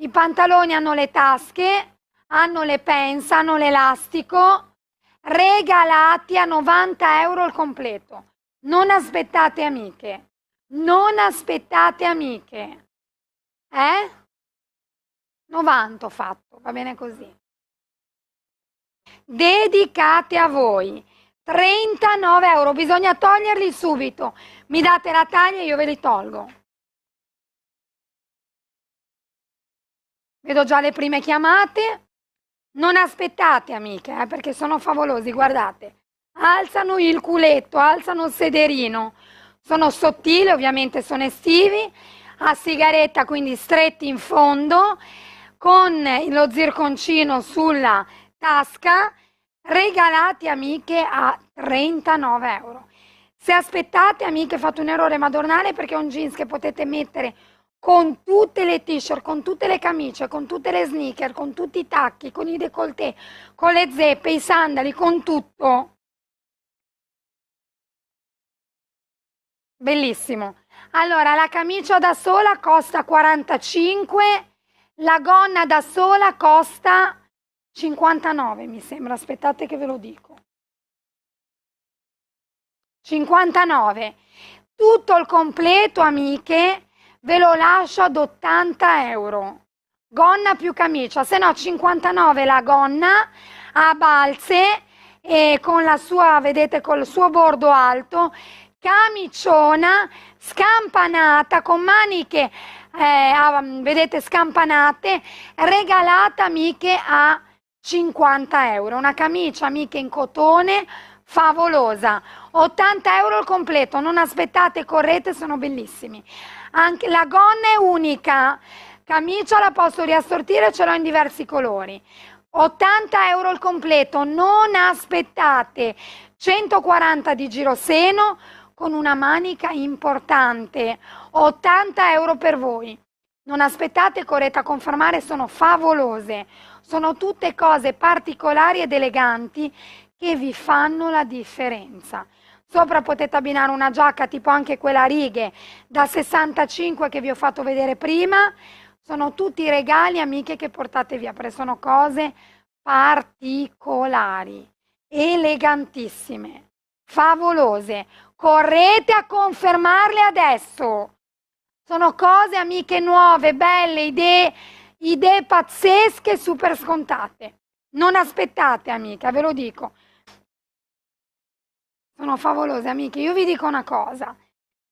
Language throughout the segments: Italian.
I pantaloni hanno le tasche, hanno le pens, hanno l'elastico, regalati a 90 euro il completo. Non aspettate amiche, non aspettate amiche. Eh? 90 ho fatto, va bene così. Dedicate a voi. 39 euro, bisogna toglierli subito. Mi date la taglia e io ve li tolgo. Vedo già le prime chiamate. Non aspettate, amiche, eh, perché sono favolosi, guardate. Alzano il culetto, alzano il sederino. Sono sottili, ovviamente sono estivi, a sigaretta, quindi stretti in fondo, con lo zirconcino sulla tasca, regalati amiche a 39 euro. Se aspettate, amiche, fate un errore madornale perché è un jeans che potete mettere con tutte le t-shirt, con tutte le camicie, con tutte le sneaker, con tutti i tacchi, con i décolleté, con le zeppe, i sandali, con tutto. Bellissimo. Allora, la camicia da sola costa 45, la gonna da sola costa 59, mi sembra. Aspettate che ve lo dico. 59. Tutto il completo, amiche, ve lo lascio ad 80 euro. Gonna più camicia, se no 59 la gonna a balze e con la sua, vedete, col suo bordo alto, camiciona scampanata con maniche, eh, vedete, scampanate, regalata amiche a 50 euro. Una camicia amiche in cotone favolosa. 80 euro il completo, non aspettate, correte, sono bellissimi. Anche la gonna è unica, camicia la posso riassortire, ce l'ho in diversi colori. 80 euro il completo, non aspettate. 140 di giroseno con una manica importante. 80 euro per voi. Non aspettate, correte a confermare, sono favolose. Sono tutte cose particolari ed eleganti che vi fanno la differenza. Sopra potete abbinare una giacca tipo anche quella a righe da 65 che vi ho fatto vedere prima. Sono tutti regali, amiche, che portate via, perché sono cose particolari, elegantissime, favolose. Correte a confermarle adesso. Sono cose, amiche, nuove, belle, idee idee pazzesche, super scontate. Non aspettate, amica, ve lo dico. Sono favolose, amiche. Io vi dico una cosa.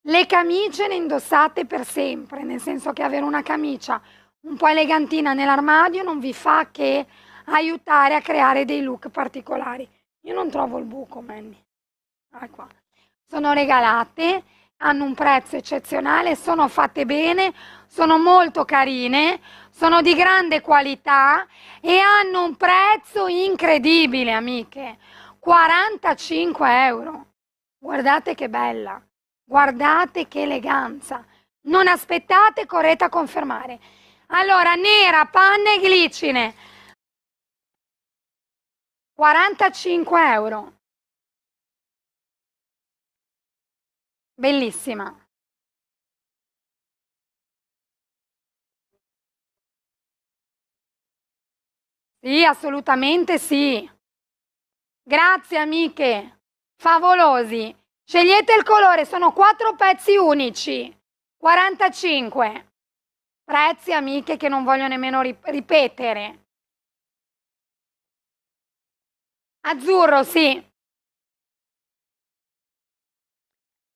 Le camicie ne indossate per sempre, nel senso che avere una camicia un po' elegantina nell'armadio non vi fa che aiutare a creare dei look particolari. Io non trovo il buco, Manny. Ah, qua. Sono regalate, hanno un prezzo eccezionale, sono fatte bene, sono molto carine, sono di grande qualità e hanno un prezzo incredibile, amiche. 45 euro. Guardate che bella, guardate che eleganza. Non aspettate, correte a confermare. Allora, nera, panna e glicine. 45 euro. Bellissima. Sì, assolutamente sì. Grazie amiche, favolosi. Scegliete il colore, sono quattro pezzi unici. 45. Prezzi amiche che non voglio nemmeno ripetere. Azzurro, sì.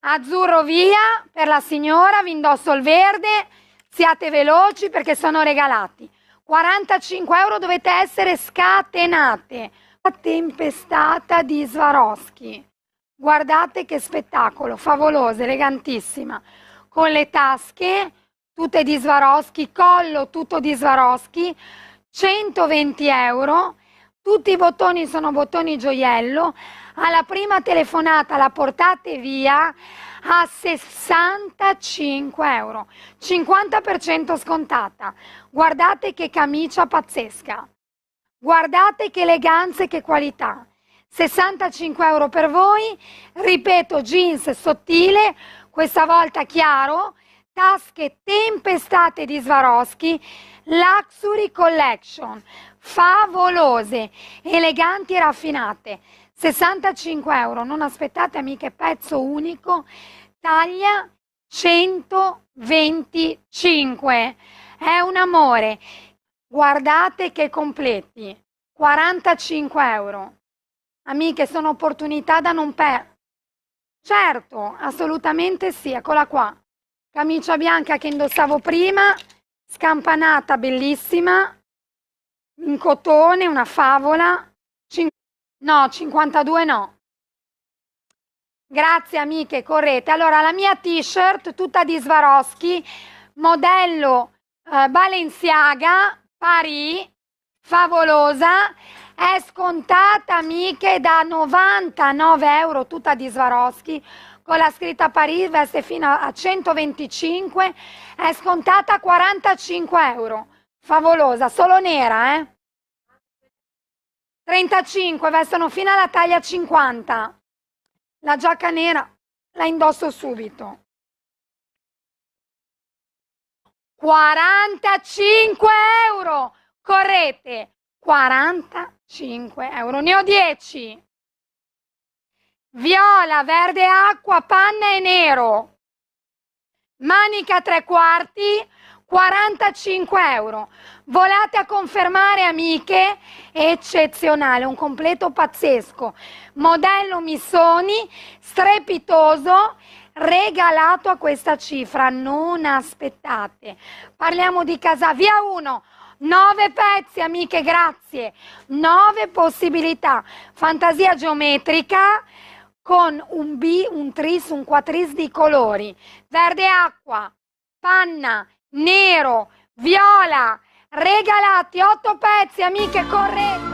Azzurro via per la signora, vi indosso il verde. Siate veloci perché sono regalati. 45 euro dovete essere scatenate. Tempestata di Swarovski. Guardate che spettacolo, favolosa, elegantissima. Con le tasche, tutte di Swarovski, collo tutto di Swarovski, 120 euro. Tutti i bottoni sono bottoni gioiello. Alla prima telefonata la portate via a 65 euro, 50% scontata. Guardate che camicia pazzesca, guardate che eleganza e che qualità. 65 euro per voi, ripeto, jeans sottile, questa volta chiaro, tasche tempestate di Swarovski, Luxury Collection, favolose, eleganti e raffinate. 65 euro, non aspettate amiche, pezzo unico, taglia 125. È un amore. Guardate che completi. 45 euro. Amiche, sono opportunità da non perdere. Certo, assolutamente sì, eccola qua. Camicia bianca che indossavo prima, scampanata bellissima, in cotone, una favola. Cin- no, 52 no. Grazie amiche, correte. Allora, la mia t-shirt tutta di Swarovski, modello eh, Balenciaga, Paris, favolosa, è scontata amiche da 99 euro tutta di Swarovski con la scritta Paris veste fino a 125 è scontata 45 euro. Favolosa solo nera eh? 35 vestono fino alla taglia 50 la giacca nera la indosso subito 45 euro. Correte 45 euro. Ne ho 10 viola verde acqua panna e nero. Manica tre quarti 45 euro. Volate a confermare amiche? Eccezionale un completo pazzesco. Modello Missoni strepitoso regalato a questa cifra non aspettate parliamo di casa via 1 Nove pezzi, amiche, grazie. Nove possibilità. Fantasia geometrica con un B, un tris, un quattris di colori. Verde acqua, panna, nero, viola. Regalati otto pezzi, amiche, correte.